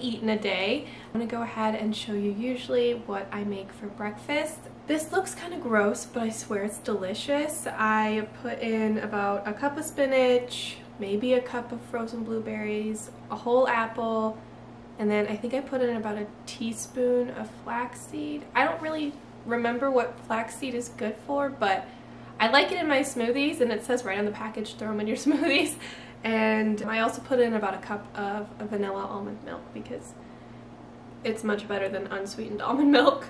eat in a day. I'm gonna go ahead and show you usually what I make for breakfast. This looks kind of gross, but I swear it's delicious. I put in about a cup of spinach, maybe a cup of frozen blueberries, a whole apple, and then I think I put in about a teaspoon of flaxseed. I don't really remember what flaxseed is good for, but I like it in my smoothies and it says right on the package throw them in your smoothies. And I also put in about a cup of vanilla almond milk because it's much better than unsweetened almond milk.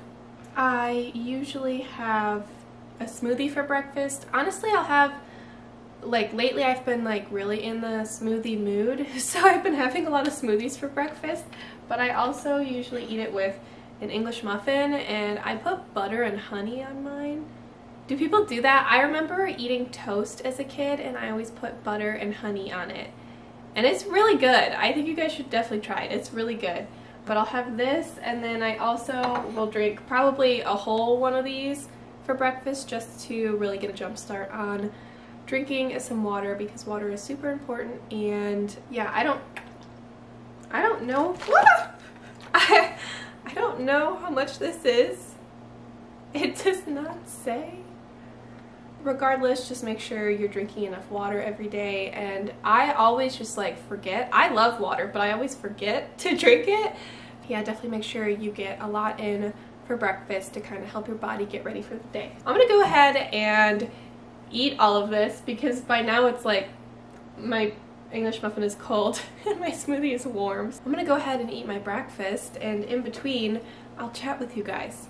I usually have a smoothie for breakfast. Honestly, I'll have like lately I've been like really in the smoothie mood so I've been having a lot of smoothies for breakfast but I also usually eat it with an English muffin and I put butter and honey on mine do people do that? I remember eating toast as a kid and I always put butter and honey on it. And it's really good. I think you guys should definitely try it. It's really good. But I'll have this and then I also will drink probably a whole one of these for breakfast just to really get a jump start on drinking some water because water is super important and yeah I don't I don't know I, I don't know how much this is it does not say regardless just make sure you're drinking enough water every day and I always just like forget I love water but I always forget to drink it yeah definitely make sure you get a lot in for breakfast to kind of help your body get ready for the day I'm gonna go ahead and eat all of this because by now it's like my English muffin is cold and my smoothie is warm. So I'm gonna go ahead and eat my breakfast and in between I'll chat with you guys.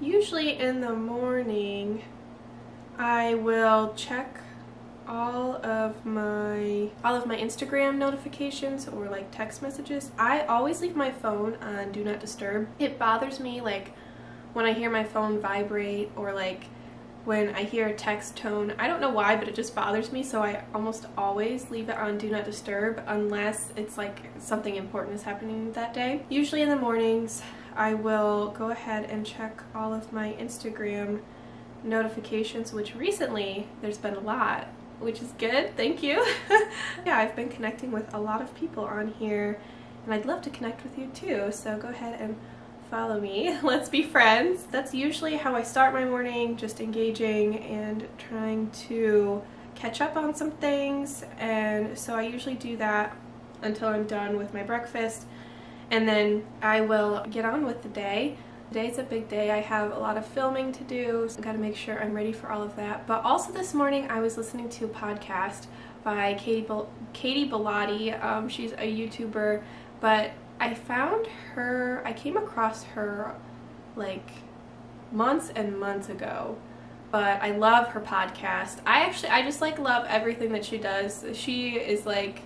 Usually in the morning I will check all of my all of my Instagram notifications or like text messages. I always leave my phone on do not disturb. It bothers me like when I hear my phone vibrate or like when I hear a text tone. I don't know why, but it just bothers me, so I almost always leave it on Do Not Disturb unless it's like something important is happening that day. Usually in the mornings, I will go ahead and check all of my Instagram notifications, which recently there's been a lot, which is good, thank you. yeah, I've been connecting with a lot of people on here, and I'd love to connect with you too, so go ahead and follow me. Let's be friends. That's usually how I start my morning, just engaging and trying to catch up on some things, and so I usually do that until I'm done with my breakfast and then I will get on with the day. Today's a big day. I have a lot of filming to do, so I gotta make sure I'm ready for all of that. But also this morning I was listening to a podcast by Katie, Bel Katie Bellotti. Um, she's a YouTuber, but I found her, I came across her like months and months ago but I love her podcast. I actually, I just like love everything that she does. She is like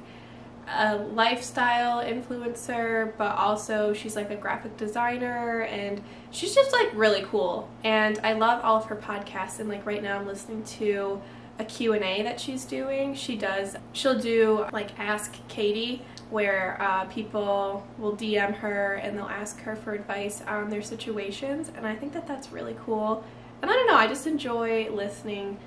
a lifestyle influencer, but also she's like a graphic designer and she's just like really cool. And I love all of her podcasts and like right now I'm listening to a Q&A that she's doing. She does, she'll do like Ask Katie where uh, people will DM her and they'll ask her for advice on their situations and I think that that's really cool. And I don't know, I just enjoy listening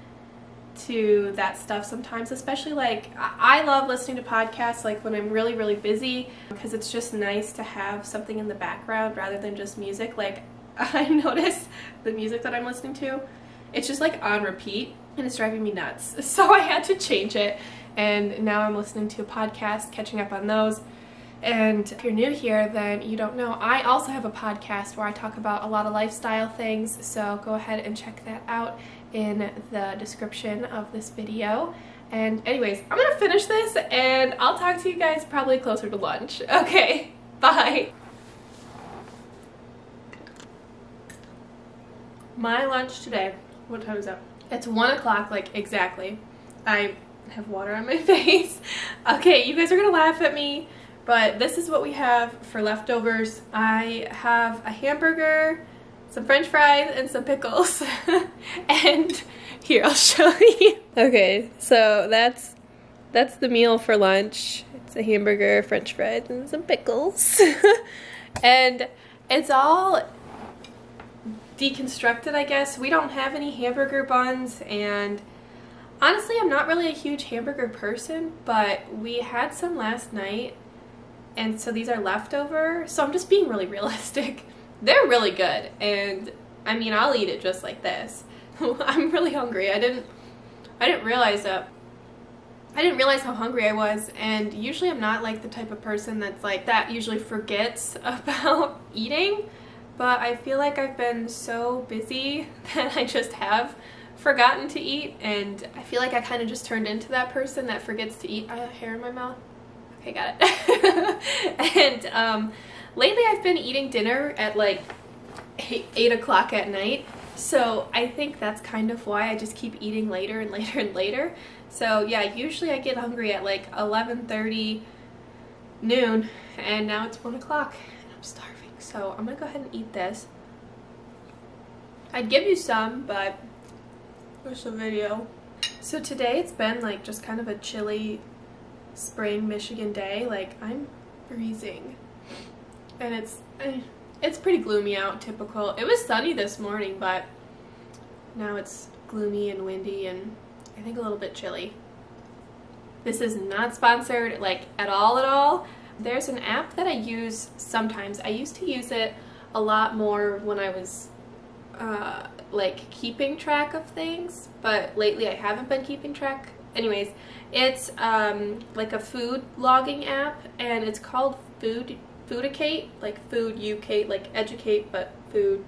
to that stuff sometimes, especially like I love listening to podcasts like when I'm really, really busy because it's just nice to have something in the background rather than just music. Like I notice the music that I'm listening to, it's just like on repeat and it's driving me nuts. So I had to change it and now I'm listening to a podcast, catching up on those. And if you're new here, then you don't know. I also have a podcast where I talk about a lot of lifestyle things, so go ahead and check that out in the description of this video. And anyways, I'm gonna finish this and I'll talk to you guys probably closer to lunch. Okay, bye. My lunch today, what time is it? It's one o'clock, like exactly. I have water on my face. Okay, you guys are gonna laugh at me, but this is what we have for leftovers. I have a hamburger, some french fries and some pickles. and here, I'll show you. Okay, so that's that's the meal for lunch. It's a hamburger, french fries, and some pickles. and it's all deconstructed, I guess. We don't have any hamburger buns, and Honestly, I'm not really a huge hamburger person, but we had some last night, and so these are leftover. So I'm just being really realistic. They're really good, and I mean, I'll eat it just like this. I'm really hungry. I didn't, I didn't realize that. I didn't realize how hungry I was, and usually I'm not like the type of person that's like that. Usually forgets about eating, but I feel like I've been so busy that I just have forgotten to eat and I feel like I kind of just turned into that person that forgets to eat. I have hair in my mouth. Okay, got it. and um, lately I've been eating dinner at like 8, 8 o'clock at night. So I think that's kind of why I just keep eating later and later and later. So yeah, usually I get hungry at like 11.30 noon and now it's 1 o'clock and I'm starving. So I'm gonna go ahead and eat this. I'd give you some, but there's the video? So today it's been like just kind of a chilly spring Michigan day. Like I'm freezing. And it's eh, it's pretty gloomy out, typical. It was sunny this morning, but now it's gloomy and windy and I think a little bit chilly. This is not sponsored like at all at all. There's an app that I use sometimes. I used to use it a lot more when I was uh, like keeping track of things, but lately I haven't been keeping track. Anyways, it's um, like a food logging app, and it's called Food Fooducate, like food UK, like educate, but food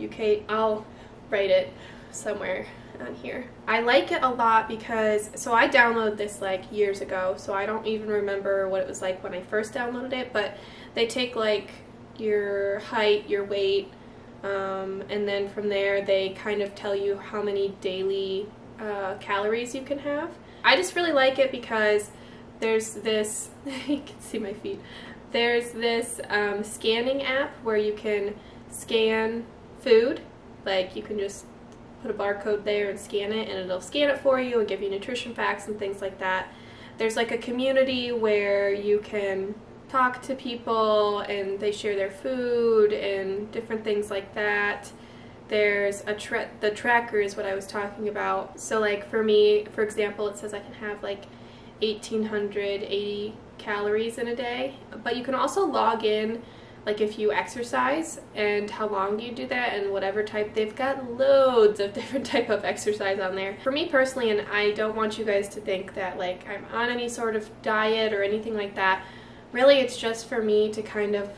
UK. I'll write it somewhere on here. I like it a lot because, so I downloaded this like years ago, so I don't even remember what it was like when I first downloaded it, but they take like your height, your weight, um, and then from there they kind of tell you how many daily uh, calories you can have. I just really like it because there's this, you can see my feet, there's this um, scanning app where you can scan food, like you can just put a barcode there and scan it and it'll scan it for you and give you nutrition facts and things like that. There's like a community where you can talk to people and they share their food and different things like that. There's a tra the tracker is what I was talking about. So like for me, for example, it says I can have like 1880 calories in a day, but you can also log in like if you exercise and how long you do that and whatever type they've got loads of different type of exercise on there. For me personally and i don't want you guys to think that like i'm on any sort of diet or anything like that. Really it's just for me to kind of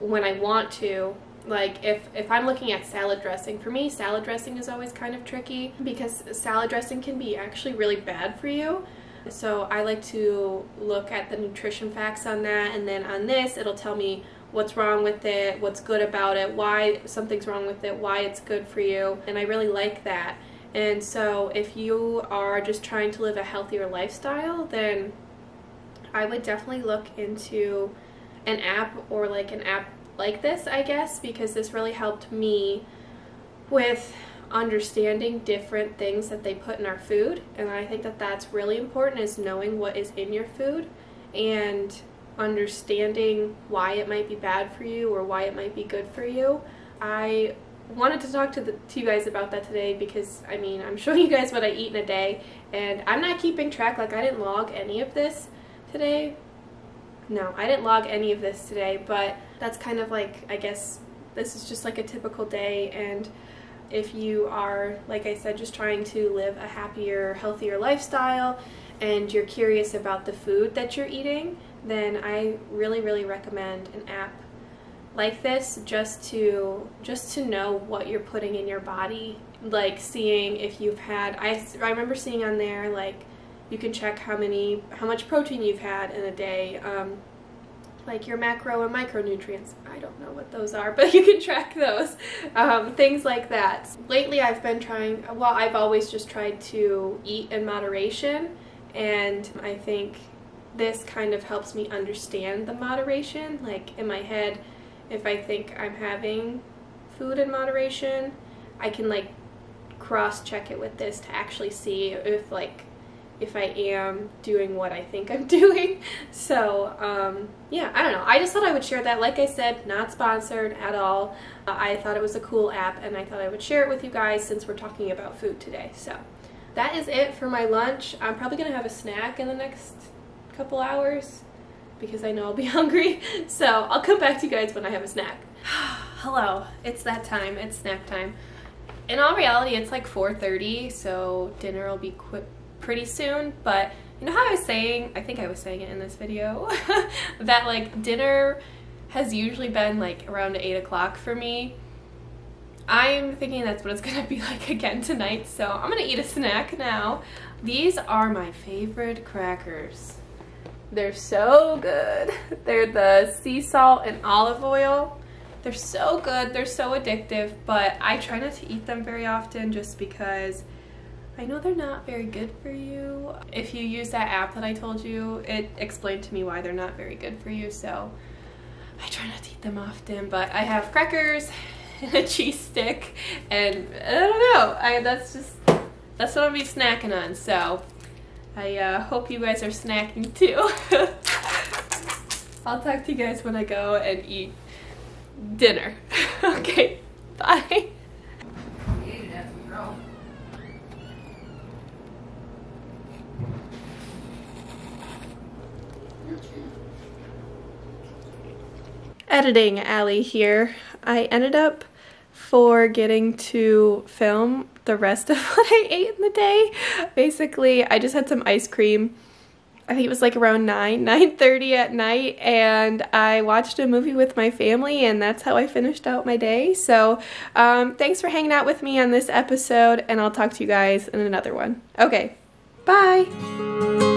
when I want to like if if I'm looking at salad dressing for me salad dressing is always kind of tricky because salad dressing can be actually really bad for you. So I like to look at the nutrition facts on that and then on this it'll tell me what's wrong with it what's good about it why something's wrong with it why it's good for you and I really like that. And so if you are just trying to live a healthier lifestyle then I would definitely look into an app or like an app like this, I guess, because this really helped me with understanding different things that they put in our food. And I think that that's really important is knowing what is in your food and understanding why it might be bad for you or why it might be good for you. I wanted to talk to, the, to you guys about that today because I mean I'm showing you guys what I eat in a day and I'm not keeping track like I didn't log any of this today. No, I didn't log any of this today, but that's kind of like, I guess, this is just like a typical day and if you are, like I said, just trying to live a happier, healthier lifestyle and you're curious about the food that you're eating, then I really, really recommend an app like this just to just to know what you're putting in your body. Like seeing if you've had I, I remember seeing on there like you can check how many, how much protein you've had in a day, um, like your macro and micronutrients. I don't know what those are, but you can track those. Um, things like that. Lately I've been trying, well I've always just tried to eat in moderation and I think this kind of helps me understand the moderation. Like in my head, if I think I'm having food in moderation, I can like cross check it with this to actually see if like if I am doing what I think I'm doing. So, um, yeah, I don't know. I just thought I would share that. Like I said, not sponsored at all. Uh, I thought it was a cool app and I thought I would share it with you guys since we're talking about food today. So, that is it for my lunch. I'm probably gonna have a snack in the next couple hours because I know I'll be hungry. So I'll come back to you guys when I have a snack. Hello, it's that time, it's snack time. In all reality, it's like 4.30, so dinner will be quick pretty soon, but you know how I was saying, I think I was saying it in this video, that like dinner has usually been like around 8 o'clock for me. I'm thinking that's what it's gonna be like again tonight, so I'm gonna eat a snack now. These are my favorite crackers. They're so good. They're the sea salt and olive oil. They're so good, they're so addictive, but I try not to eat them very often just because I know they're not very good for you. If you use that app that I told you, it explained to me why they're not very good for you, so I try not to eat them often, but I have crackers and a cheese stick, and I don't know, I, that's just, that's what I'll be snacking on, so I uh, hope you guys are snacking too. I'll talk to you guys when I go and eat dinner. okay, bye. Editing Allie here. I ended up for getting to film the rest of what I ate in the day. Basically, I just had some ice cream I think it was like around 9, 9.30 at night and I watched a movie with my family and that's how I finished out my day. So um, thanks for hanging out with me on this episode and I'll talk to you guys in another one. Okay, bye!